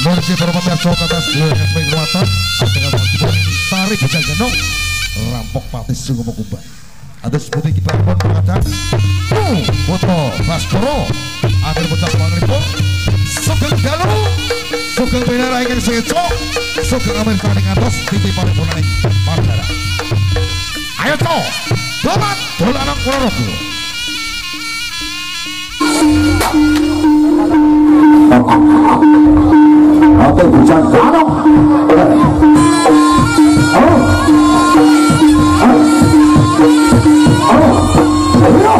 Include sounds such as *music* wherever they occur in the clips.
Merci para pemirsa atas dengan mengakibat Sari Bujang Genong Rampok Pati Sungguh Mokuban Atas putih kita pun mengatakan foto Baskoro Akhir bocah panglipun Sugeng Galuh. Sugeng Bendera ingin seco Sugeng Amerika di atas. Titi panglipun ini Mandara Ayo to Dolat Dolanang Kuroroku Atau hujan garong. Oh. Oh,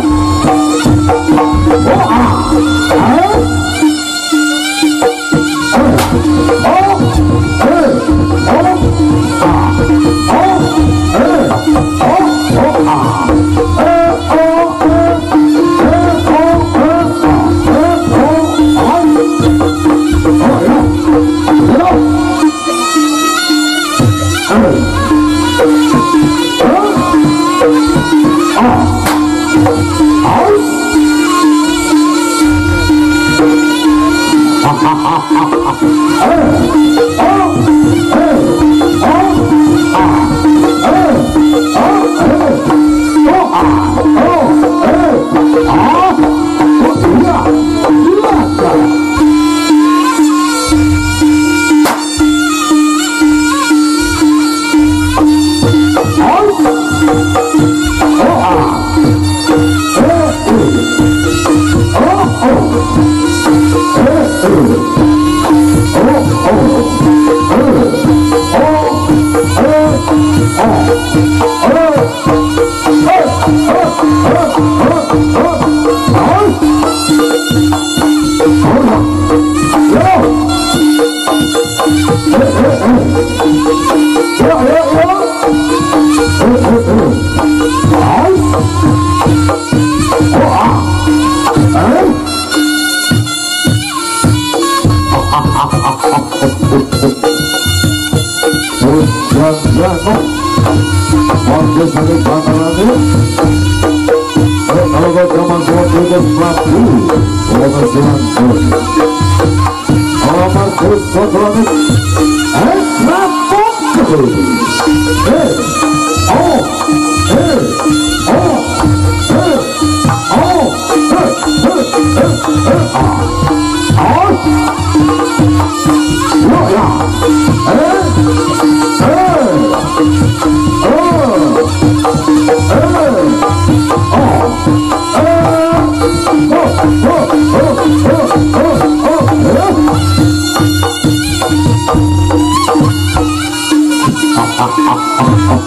ah, ah. Oh, oh, oh, oh, oh. Hey! Oh. *laughs*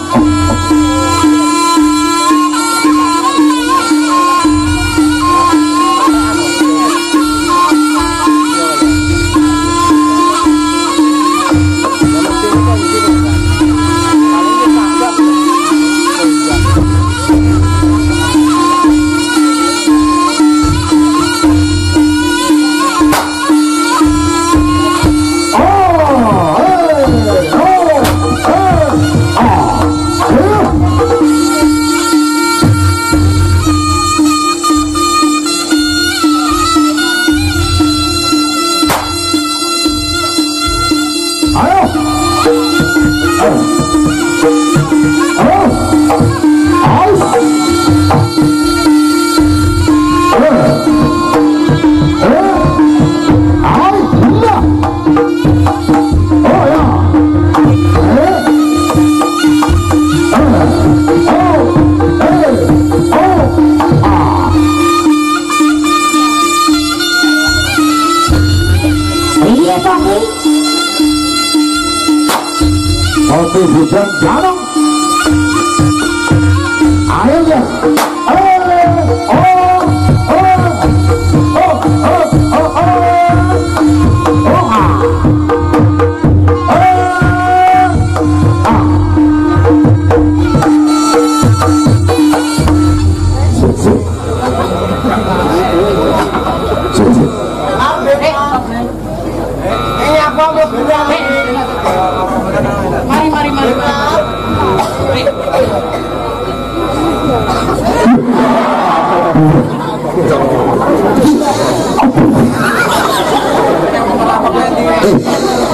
그 부천 야농 아영경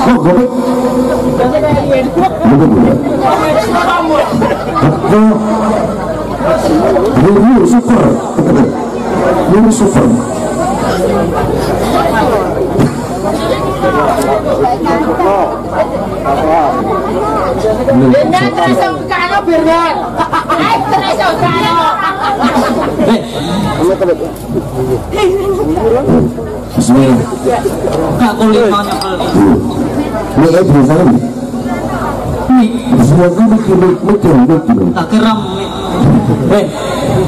Kok gobek? Betul Bismillah. Kak kulit mau. Tak kira Eh,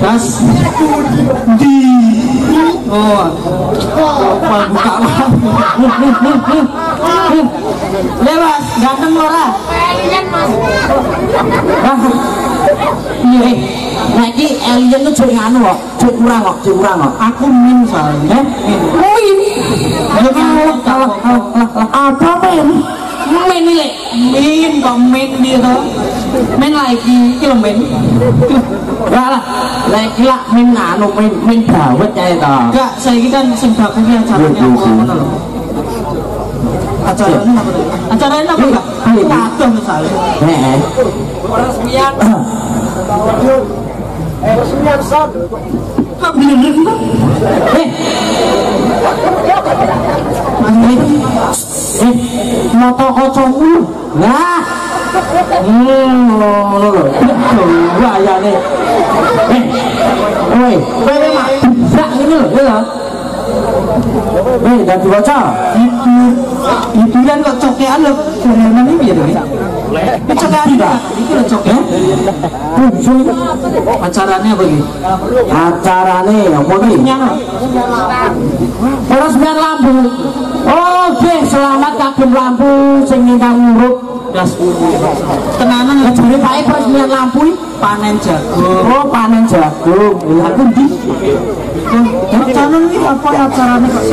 das. Di. Oh. Apa buka Lewas, ganteng ora? Alien mas. Iya, eh. Alien tuh jadi nganu kok, jadi kurang kok, jadi kurang kok. Aku min soalnya. Min. Ya kalau kalau apa min? Min ini, min kok min dia tuh. Min lagi, kilo min. Gak lah, lagi lah min nganu, min min dawet ya itu. Gak, saya ini kan baku ini acaranya apa ngono lho. Acaranya apa? tuh? Acaranya apa enggak? Waduh misalnya. Heeh. Resmian. Resmian son. Kok bener kok? Eh. Eh, moto kocokku. Nah. Hmm, ngono lho. Wah, ya nih. Eh. Woi, kowe mak sak ngene lho, ya. Eh, dadi waca. Itu itu kan kok cokean lho. Gorengan iki piye to? Iki lho cokek. Acaranya apa iki? Nyano. Peresmian lampu. Oke, selamat kagem lampu sing ingkang. Das tenanan Pak peresmian lampu panen jagung. Oh, panen jagung. Aku ndi? Apa acaranya kok.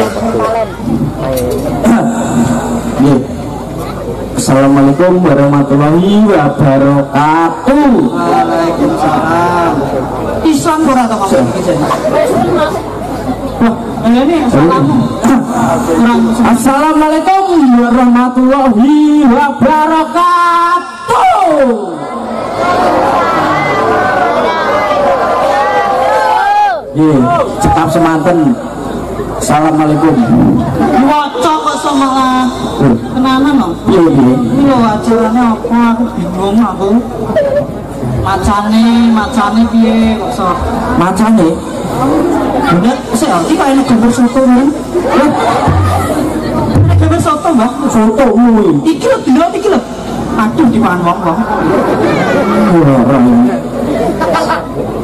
Assalamualaikum warahmatullahi wabarakatuh. Waalaikumsalam. Islam ora to kamu iki jadi. Wah, ini Assalamualaikum warahmatullahi wabarakatuh. Nggih, cekap semanten. Assalamualaikum. waca sama tenanan no. Iya, lho acaranya apa aku bingung aku. Macane, macane piye kok so. Macane Bener, sih, iki kok enak gambar soto? Enak gambar soto, Mbak. fotomu iki. Iki lho, delok iki lho. Aduh di wong wong. Ora ini.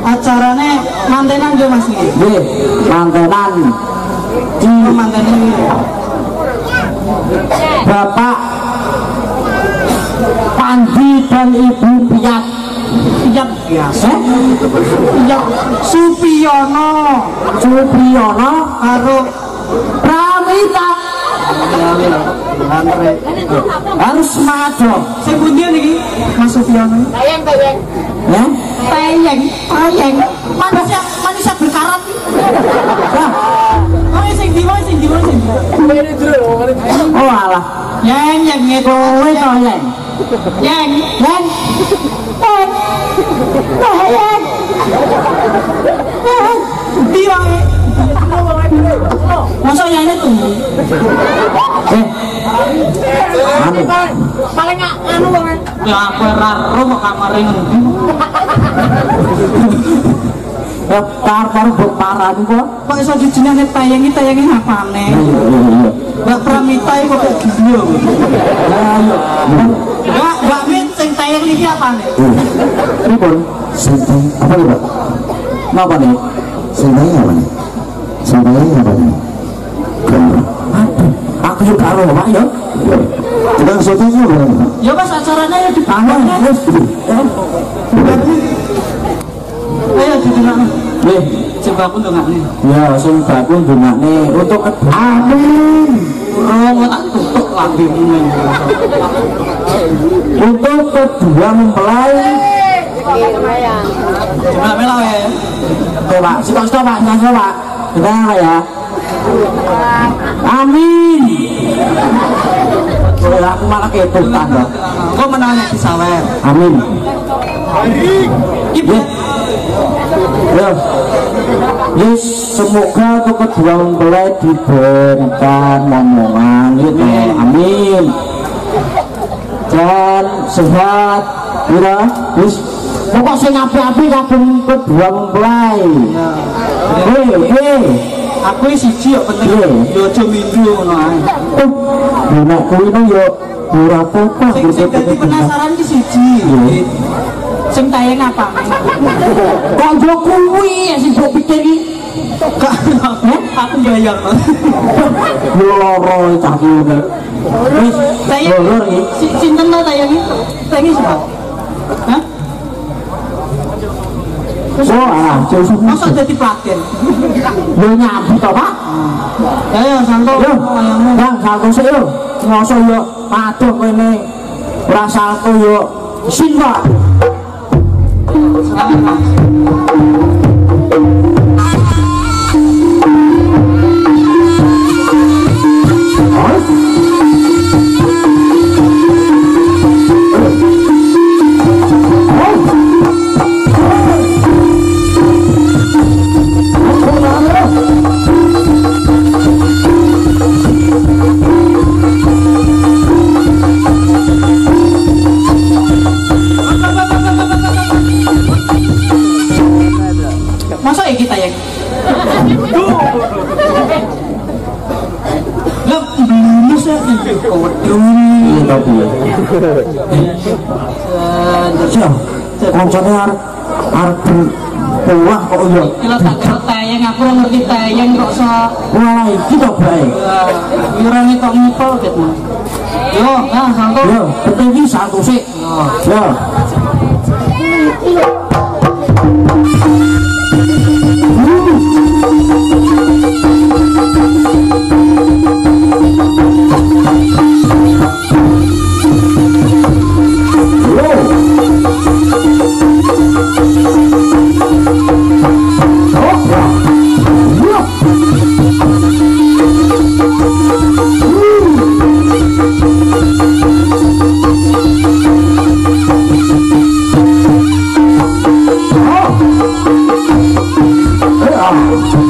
Acarane mantenan yo Mas iki. Nggih, Supiyono Supriyono karo Pramita. Harus maju sing pundi niki Mas Supiyono. Tayang tayang. ya? Tayeng, tayeng. Manusia manusia berkarat. Nah, Oh, sing di mana sing di mana sing. oh alah. Yang yang kowe to yen yang yen di Biang. Masa yang itu? Eh, anu paling anu wong. Ya aku ra ro kamar ngendi. Bapak oh, karo beparan kok. Kok iso dijenenge tayangi tayangi apane? Mbak Pramita iku kok gizi yo. Mbak Mbak Min sing tayang iki apane? Pun sinten apa nih pak Napa nih? sinten apa nih sinten apa nih. Aduh, aku juga karo Pak ya. Tukang syutingnya berapa? Ya Mas acaranya ya dibangun. Terus, Ayo didengar. Nih, Coba aku ndongak nih. ya baku ndongakne untuk amin Oh, tak tutup lambemu untuk kedua mempelai Lumayan. Coba melo ya. coba stop stop pak jangan stop pak Dengar ya amin Oh, aku malah tangga. Kau menanya di sawer. Amin. Ibu. Ya. Yes, semoga untuk kedua mempelai diberikan momongan gitu. Amin. Dan sehat, ya. Yes. Pokok sing api-api kagum kedua mempelai. Eh. Aku siji ya penting. Yo aja mindu ngono ae. Oh, nek kuwi yo ora apa-apa Sing dadi penasaran ki siji. Sing tayang apa? Kok yo kuwi ya sing mbok pikir iki Kak, aku bayang. yo loro cah. Wis, Tayang. loro iki. Si- Sinten to? Hah? Oh, alah, Josu. Masa jadi pelatihan? Yo *laughs* nyambut to, Pak. Ya ya santo Yo, tayangmu. Bang, satu sik yo. Ngoso yo aduh kene rasaku yo sin, Pak. Masa Koncone arep arep buah kok yo. Kalau tak kira tayang, aku ora ngerti tayang kok so Wah, iki to, Bray. Yurane kok ngipel gitu. Yo, nah santo. Yo, penting iki sik. Yo. Ayo,